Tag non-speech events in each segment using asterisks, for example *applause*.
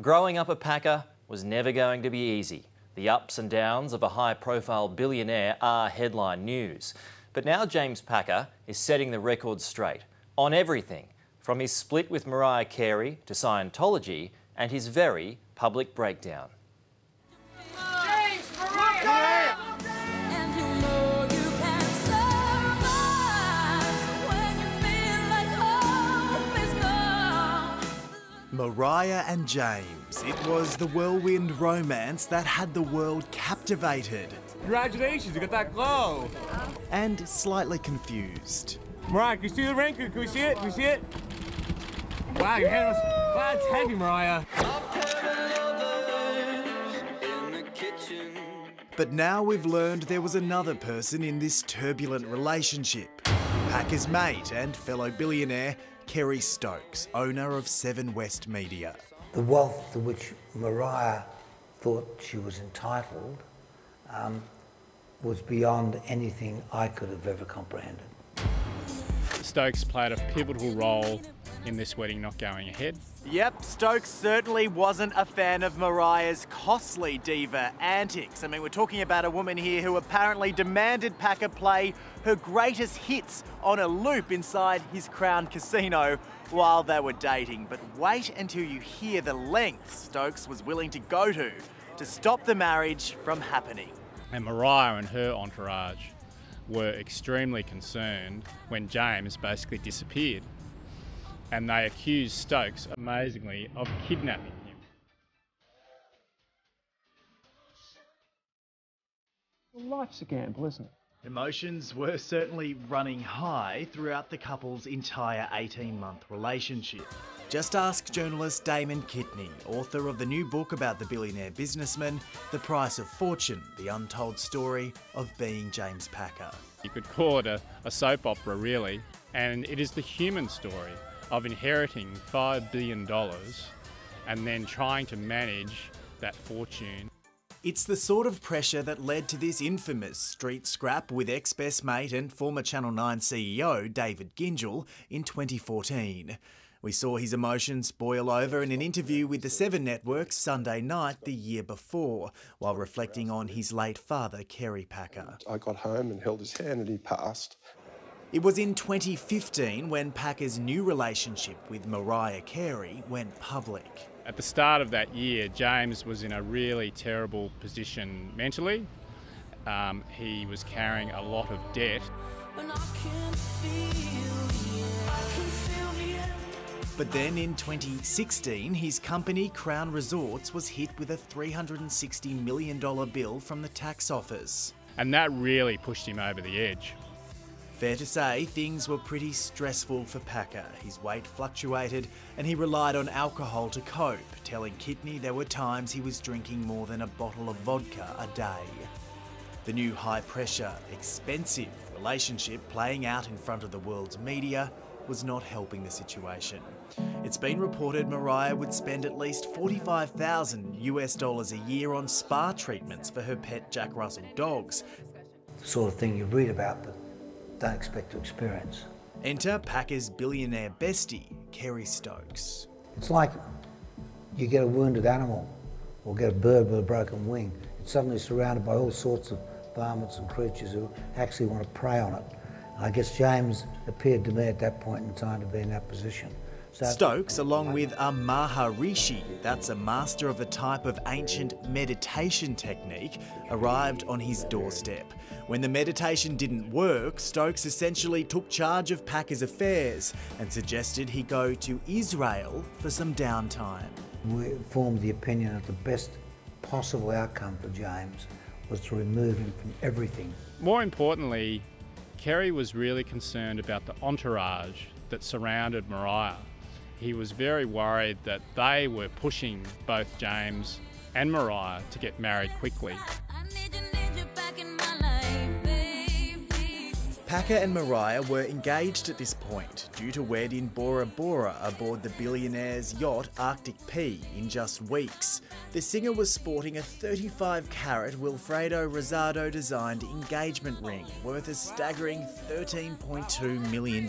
Growing up a Packer was never going to be easy. The ups and downs of a high profile billionaire are headline news. But now James Packer is setting the record straight on everything from his split with Mariah Carey to Scientology and his very public breakdown. Mariah and James. It was the whirlwind romance that had the world captivated. Congratulations, you got that glow. And slightly confused. Mariah, can you see the ring? Can we see it? Can we see it? Wow, your hand was. Wow, it's heavy, Mariah. But now we've learned there was another person in this turbulent relationship. Packer's mate and fellow billionaire Kerry Stokes, owner of Seven West Media. The wealth to which Mariah thought she was entitled um, was beyond anything I could have ever comprehended. Stokes played a pivotal role in this wedding not going ahead. Yep, Stokes certainly wasn't a fan of Mariah's costly diva antics. I mean, we're talking about a woman here who apparently demanded Packer play her greatest hits on a loop inside his Crown casino while they were dating. But wait until you hear the lengths Stokes was willing to go to to stop the marriage from happening. And Mariah and her entourage were extremely concerned when James basically disappeared and they accused Stokes, amazingly, of kidnapping him. Well, life's a gamble, isn't it? Emotions were certainly running high throughout the couple's entire 18 month relationship. Just ask journalist Damon Kitney, author of the new book about the billionaire businessman, The Price of Fortune The Untold Story of Being James Packer. You could call it a, a soap opera, really, and it is the human story of inheriting $5 billion and then trying to manage that fortune. It's the sort of pressure that led to this infamous street scrap with ex best mate and former Channel 9 CEO David Gyngell in 2014. We saw his emotions boil over in an interview with the Seven Network Sunday night the year before, while reflecting on his late father, Kerry Packer. I got home and held his hand and he passed. It was in 2015 when Packer's new relationship with Mariah Carey went public. At the start of that year, James was in a really terrible position mentally. Um, he was carrying a lot of debt. But then in 2016, his company Crown Resorts was hit with a $360 million bill from the tax office. And that really pushed him over the edge. Fair to say, things were pretty stressful for Packer. His weight fluctuated and he relied on alcohol to cope, telling Kitney there were times he was drinking more than a bottle of vodka a day. The new high pressure, expensive relationship playing out in front of the world's media was not helping the situation. It's been reported Mariah would spend at least 45,000 US dollars a year on spa treatments for her pet Jack Russell dogs. The sort of thing you read about, but don't expect to experience. Enter Packer's billionaire bestie, Kerry Stokes. It's like you get a wounded animal or get a bird with a broken wing. It's suddenly surrounded by all sorts of varmints and creatures who actually want to prey on it. I guess James appeared to me at that point in time to be in that position. So Stokes, along with a Maharishi, that's a master of a type of ancient meditation technique, arrived on his doorstep. When the meditation didn't work, Stokes essentially took charge of Packer's affairs and suggested he go to Israel for some downtime. We formed the opinion that the best possible outcome for James was to remove him from everything. More importantly, Kerry was really concerned about the entourage that surrounded Mariah. He was very worried that they were pushing both James and Mariah to get married quickly. Packer and Mariah were engaged at this point, due to wed in Bora Bora aboard the billionaire's yacht Arctic P in just weeks. The singer was sporting a 35 carat Wilfredo Rosado designed engagement ring worth a staggering $13.2 million.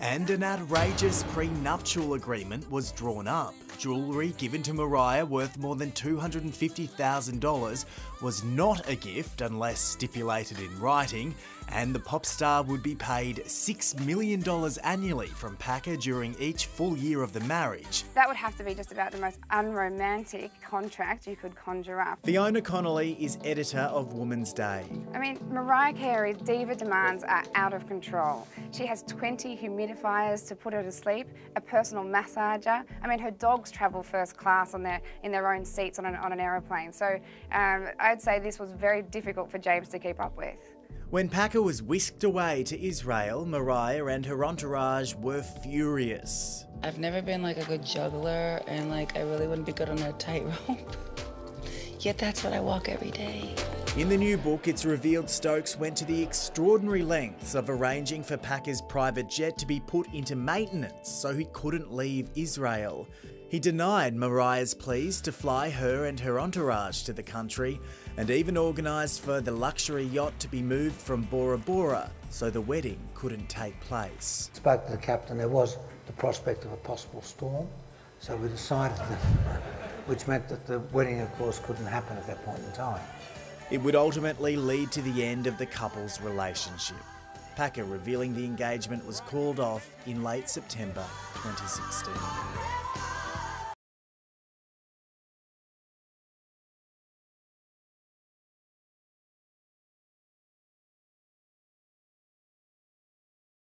And an outrageous prenuptial agreement was drawn up. Jewellery given to Mariah worth more than $250,000 was not a gift unless stipulated in writing, and the pop star would be paid $6 million annually from Packer during each full year of the marriage. That would have to be just about the most unromantic contract you could conjure up. Fiona Connolly is editor of Woman's Day. I mean, Mariah Carey's diva demands are out of control. She has 20 humidifiers to put her to sleep, a personal massager. I mean, her dogs travel first class on their, in their own seats on an, on an aeroplane. So um, I'd say this was very difficult for James to keep up with. When Packer was whisked away to Israel, Mariah and her entourage were furious. I've never been like a good juggler and like I really wouldn't be good on a tightrope. *laughs* Yet that's what I walk every day. In the new book, it's revealed Stokes went to the extraordinary lengths of arranging for Packer's private jet to be put into maintenance so he couldn't leave Israel. He denied Mariah's pleas to fly her and her entourage to the country and even organised for the luxury yacht to be moved from Bora Bora so the wedding couldn't take place. Spoke to the captain, there was the prospect of a possible storm, so we decided that, *laughs* which meant that the wedding, of course, couldn't happen at that point in time. It would ultimately lead to the end of the couple's relationship. Packer revealing the engagement was called off in late September 2016.